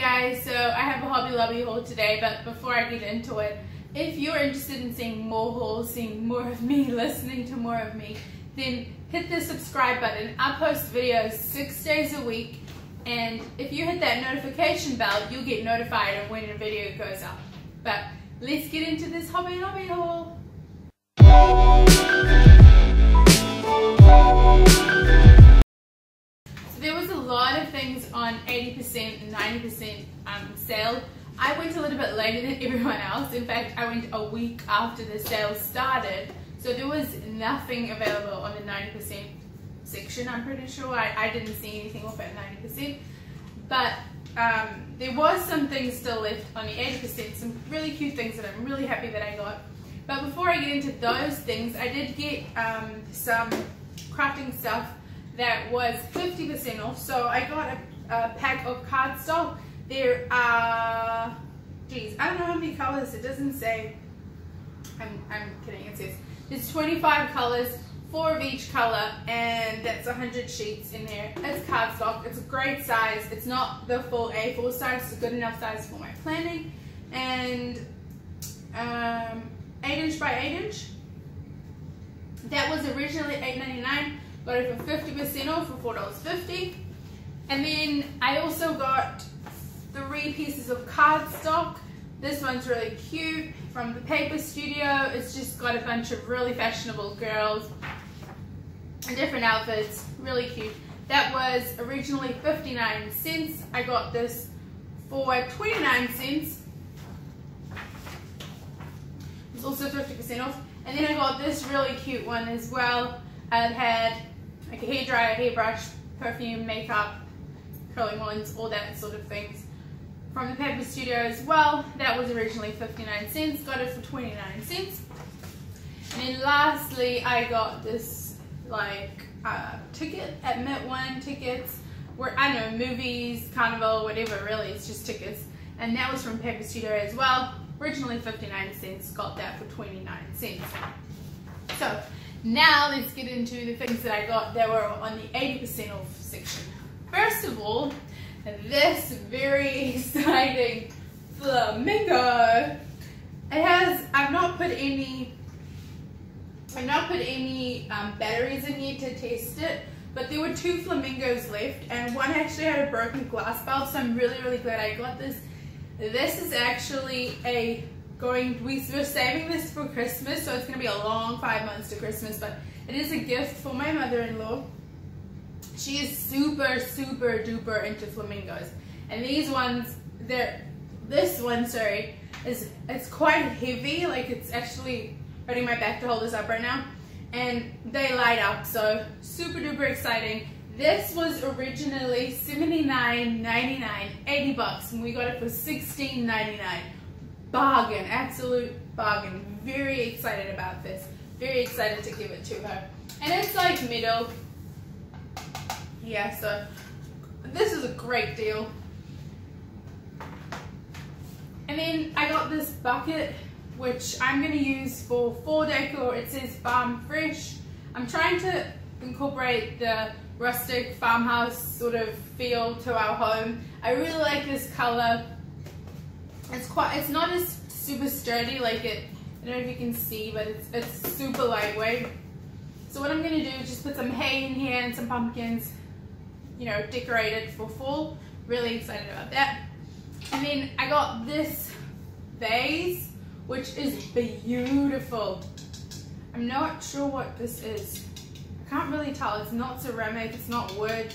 guys, so I have a Hobby Lobby haul today, but before I get into it, if you're interested in seeing more hauls, seeing more of me, listening to more of me, then hit the subscribe button. I post videos six days a week, and if you hit that notification bell, you'll get notified of when a video goes up. But let's get into this Hobby Lobby haul. On 80% and 90% um, sale. I went a little bit later than everyone else. In fact, I went a week after the sale started. So there was nothing available on the 90% section, I'm pretty sure. I, I didn't see anything off at 90%. But um, there was some things still left on the 80%, some really cute things that I'm really happy that I got. But before I get into those things, I did get um, some crafting stuff that was 50% off. So I got a, a pack of cardstock. There are, geez, I don't know how many colors. It doesn't say. I'm, I'm kidding. It says there's 25 colors, four of each color, and that's 100 sheets in there. It's cardstock. It's a great size. It's not the full A4 size. It's a good enough size for my planning. And um, 8 inch by 8 inch. That was originally $8.99 got it for 50% off for $4.50. And then I also got three pieces of cardstock. This one's really cute from the Paper Studio. It's just got a bunch of really fashionable girls different outfits. Really cute. That was originally 59 cents. I got this for 29 cents. It's also 50% off. And then I got this really cute one as well. It had like a hair dryer, hairbrush, perfume, makeup, curling ones, all that sort of things. From the Paper Studio as well, that was originally 59 cents, got it for 29 cents. And then lastly, I got this like uh, ticket at Mint One tickets, where I know movies, carnival, whatever. Really, it's just tickets, and that was from Paper Studio as well. Originally 59 cents, got that for 29 cents. So now let's get into the things that I got that were on the 80% off section. First of all, this very exciting flamingo. It has, I've not put any, I've not put any um, batteries in here to test it, but there were two flamingos left and one actually had a broken glass bulb, so I'm really, really glad I got this. This is actually a going, we, we're saving this for Christmas, so it's going to be a long five months to Christmas, but it is a gift for my mother-in-law. She is super, super duper into flamingos. And these ones, they're, this one, sorry, is it's quite heavy, like it's actually hurting my back to hold this up right now. And they light up, so super duper exciting. This was originally $79.99, 80 bucks, and we got it for $16.99 bargain, absolute bargain. Very excited about this. Very excited to give it to her. And it's like middle. Yeah, so this is a great deal. And then I got this bucket, which I'm going to use for fall decor. It says farm fresh. I'm trying to incorporate the rustic farmhouse sort of feel to our home. I really like this color. It's quite, it's not as super sturdy like it, I don't know if you can see, but it's, it's super lightweight. So what I'm gonna do is just put some hay in here and some pumpkins, you know, decorate it for fall. Really excited about that. And then I got this vase, which is beautiful. I'm not sure what this is. I can't really tell. It's not ceramic, it's not wood.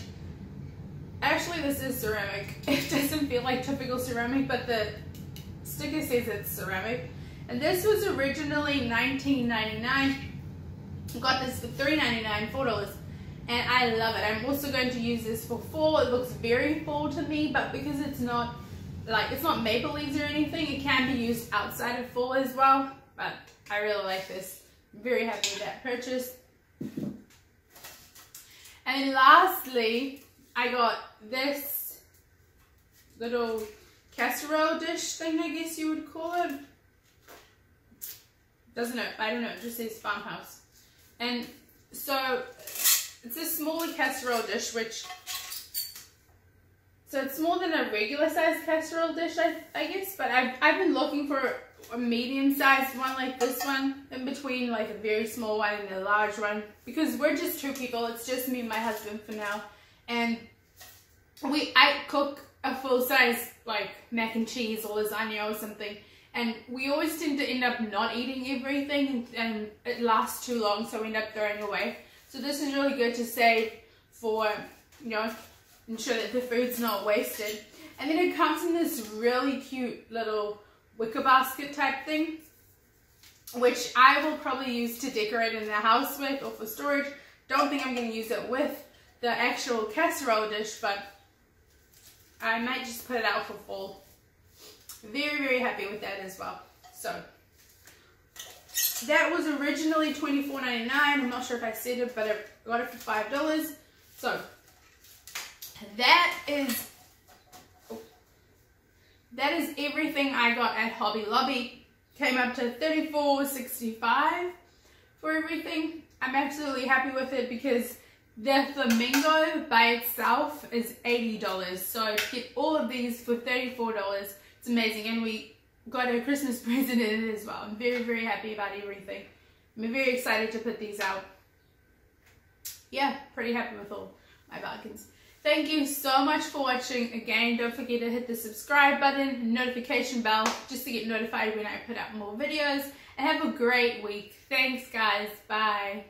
Actually, this is ceramic. It doesn't feel like typical ceramic, but the sticker says it's ceramic. And this was originally $19.99. Got this for $3.99, $4. And I love it. I'm also going to use this for fall. It looks very fall to me, but because it's not like it's not maple leaves or anything, it can be used outside of fall as well. But I really like this. I'm very happy with that purchase. And lastly, I got this little casserole dish thing, I guess you would call it. Doesn't it? I don't know, it just says farmhouse. And so it's a smaller casserole dish, which So it's more than a regular sized casserole dish, I, I guess, but I've, I've been looking for a medium sized one like this one in between like a very small one and a large one because we're just two people. It's just me and my husband for now. And we I cook a full size like mac and cheese or lasagna or something and we always tend to end up not eating everything and, it lasts too long so we end up throwing away. So this is really good to save for, you know, ensure that the food's not wasted. And then it comes in this really cute little wicker basket type thing, which I will probably use to decorate in the house with or for storage. Don't think I'm going to use it with the actual casserole dish, but I might just put it out for fall. Very, very happy with that as well. So, that was originally $24.99. I'm not sure if I said it, but I got it for $5. So, that is oh, that is everything I got at Hobby Lobby. Came up to $34.65 for everything. I'm absolutely happy with it because the flamingo by itself is $80. So get all of these for $34. It's amazing. And we got a Christmas present in it as well. I'm very, very happy about everything. I'm very excited to put these out. Yeah, pretty happy with all my bargains. Thank you so much for watching. Again, don't forget to hit the subscribe button, notification bell, just to get notified when I put out more videos. And have a great week. Thanks, guys. Bye.